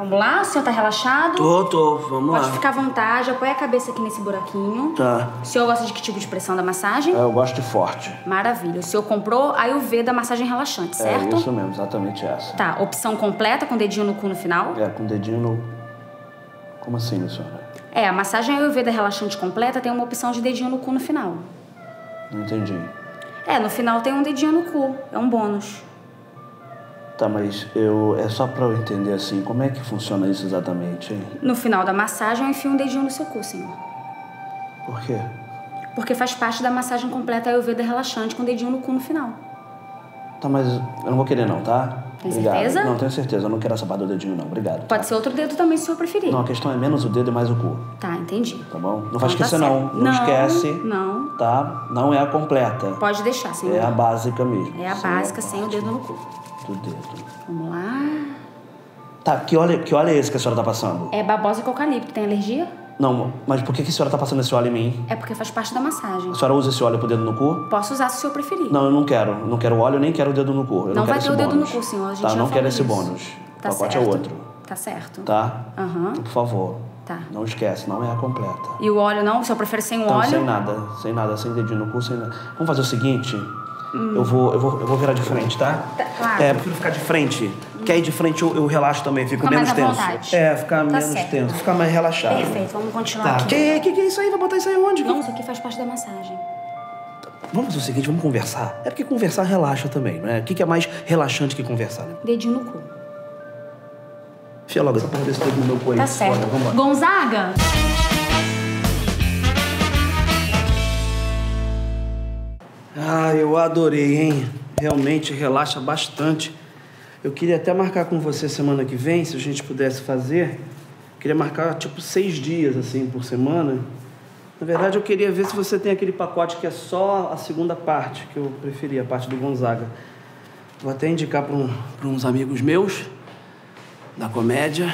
Vamos lá? O senhor tá relaxado? Tô, tô, vamos Pode lá. ficar à vontade, apoia a cabeça aqui nesse buraquinho. Tá. O senhor gosta de que tipo de pressão da massagem? É, eu gosto de forte. Maravilha. O senhor comprou a UV da massagem relaxante, certo? É isso mesmo, exatamente essa. Tá, opção completa com dedinho no cu no final? É, com o dedinho no. Como assim, senhora? É, a massagem Ayurveda relaxante completa tem uma opção de dedinho no cu no final. Não entendi. É, no final tem um dedinho no cu. É um bônus. Tá, mas eu. É só pra eu entender assim, como é que funciona isso exatamente, hein? No final da massagem, eu enfio um dedinho no seu cu, senhor. Por quê? Porque faz parte da massagem completa Ayurveda relaxante com dedinho no cu no final. Tá, mas eu não vou querer não, tá? Tem Obrigado. certeza? Não, tenho certeza. Eu não quero essa barra do dedinho, não. Obrigado. Pode ser outro dedo também, se o senhor preferir. Não, a questão é menos o dedo e mais o cu, Tá, entendi. tá bom? Não Então vai tá esquecer, certo. não. Não, Não, esquece. não. Tá? Não é a completa. Pode deixar, senhor. É a básica mesmo. É a Sem básica, sem o parte dedo no cu. Do dedo. Vamos lá. Tá, que óleo, que óleo é esse que a senhora tá passando? É babosa com eucalipto. Tem alergia? Não, mas por que, que a senhora tá passando esse óleo em mim? É porque faz parte da massagem. A senhora usa esse óleo pro dedo no cu? Posso usar se o senhor preferir. Não, eu não quero. Não quero óleo, nem quero o dedo no cu. Eu Não não, vai ter o dedo no bônus. cu, senhor. A gente tá, já não quero esse bônus. Tá o pacote certo. é outro. Tá certo. Tá? Aham. Por favor. Tá. Não esquece, não é a completa. E o óleo não? O senhor prefere sem o Então, óleo? sem nada, sem nada, sem dedinho no cu, sem nada. Vamos fazer o seguinte. Hum. Eu, vou, eu, vou, eu vou virar de frente, tá? Tá, claro. É, eu prefiro ficar de frente. Que aí de frente eu, eu relaxo também, fico Fica menos tenso. vontade. É, ficar Tá menos certo. tenso, ficar mais relaxado. Perfeito, vamos continuar Tá. aqui. Que, que que é isso aí? Vai botar isso aí onde? Não, isso aqui faz parte da massagem. Vamos fazer o seguinte, vamos conversar. É porque conversar relaxa também, né? O que, que é mais relaxante que conversar, né? Dedinho no cu. Enfia logo essa porra desse dedo no meu cu aí. Tá certo. Vambora. Gonzaga? Ah, eu adorei, hein? Realmente relaxa bastante. Eu queria até marcar com você semana que vem, se a gente pudesse fazer. Queria marcar tipo seis dias assim por semana. Na verdade, eu queria ver se você tem aquele pacote que é só a segunda parte, que eu preferia, a parte do Gonzaga. Vou até indicar para um, uns amigos meus da comédia.